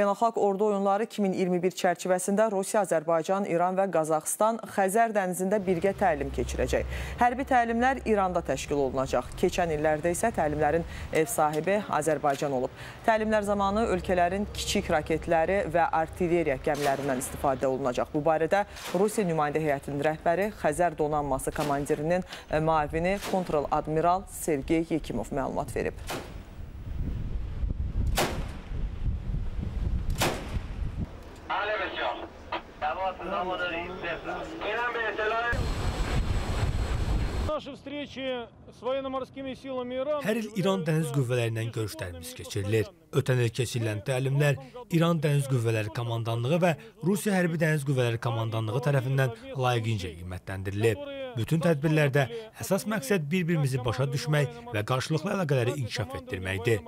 Beynəlxalq Ordu Oyunları 2021 çərçivəsində Rusiya, Azərbaycan, İran və Qazaxıstan Xəzər dənizində birgə təlim keçirəcək. Hərbi təlimlər İranda təşkil olunacaq. Keçən illərdə isə təlimlərin ev sahibi Azərbaycan olub. Təlimlər zamanı ölkələrin kiçik raketləri və artilleriya gəmilərindən istifadə olunacaq. Bu barədə Rusiya nümayəndə heyətinin rəhbəri Xəzər donanması komandirinin müavini kontral-admiral Sergey Yekimov məlumat verib. بله بسیار Hər il İran Dəniz Qüvvələrindən görüşlər mis keçirilir. Ötən il keçirilən təlimlər İran Dəniz Qüvvələri Komandanlığı və Rusiya Hərbi Dəniz Qüvvələri Komandanlığı tərəfindən layiqincə qiymətləndirilib. Bütün tədbirlərdə əsas məqsəd bir-birimizi başa düşmək və qarşılıqlı əlaqələri inkişaf etdirməkdir.